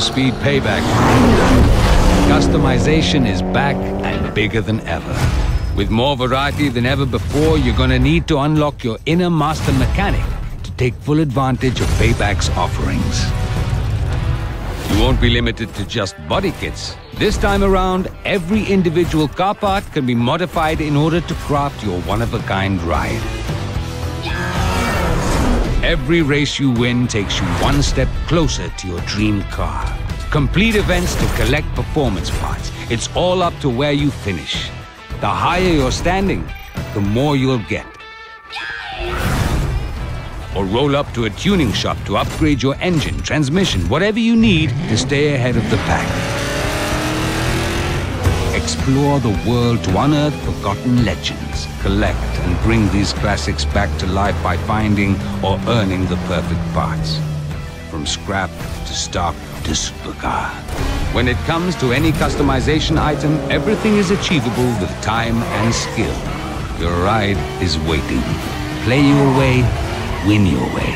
Speed Payback. Customization is back and bigger than ever. With more variety than ever before, you're gonna need to unlock your inner master mechanic to take full advantage of Payback's offerings. You won't be limited to just body kits. This time around, every individual car part can be modified in order to craft your one-of-a-kind ride. Every race you win takes you one step closer to your dream car. Complete events to collect performance parts. It's all up to where you finish. The higher your standing, the more you'll get. Or roll up to a tuning shop to upgrade your engine, transmission, whatever you need to stay ahead of the pack. Explore the world to unearth forgotten legends. Collect and bring these classics back to life by finding or earning the perfect parts. From scrap to stock to supercar. When it comes to any customization item, everything is achievable with time and skill. Your ride is waiting. Play your way, win your way.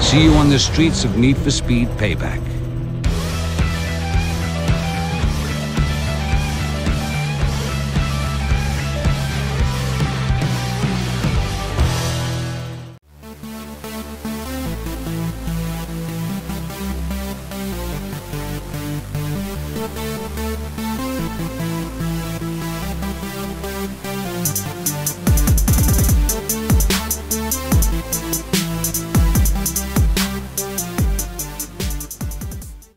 See you on the streets of Need for Speed Payback.